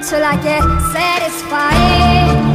until I get satisfied.